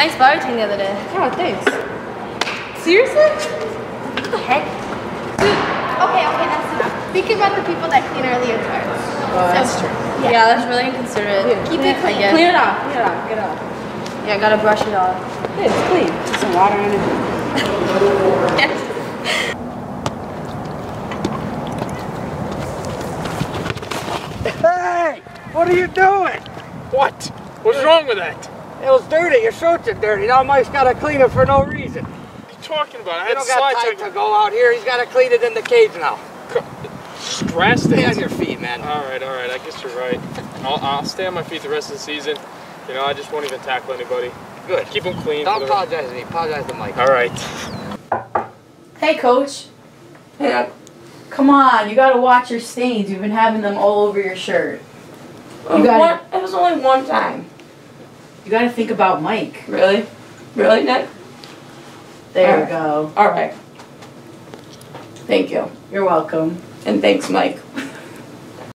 Nice bar routine the other day. Oh, thanks. Seriously? What the heck? Dude, okay, okay, that's enough. Think about the people that clean our leotards. Oh, that's true. Yeah, that's really inconsiderate. Keep it clean. Clean it off. Clean it off. Get it off. Yeah, I gotta brush it off. Hey, it's clean. Put some water in it. Hey! What are you doing? What? What's wrong with that? It was dirty. Your shorts are dirty. Now Mike's got to clean it for no reason. What are you talking about? I You had don't got slides. time to go out here. He's got to clean it in the cage now. Stressed Stay on your feet, man. All right, all right. I guess you're right. I'll, I'll stay on my feet the rest of the season. You know, I just won't even tackle anybody. Good. Keep them clean. Don't for the- apologize to me. Apologize to Mike. All right. Hey, coach. Yeah. Come on, you gotta watch your stains. You've been having them all over your shirt. You um, gotta, One, it was only one time. You gotta think about Mike. Really? Really, Nick? There Alright. we go. All right. Thank you. You're welcome. And thanks, Mike.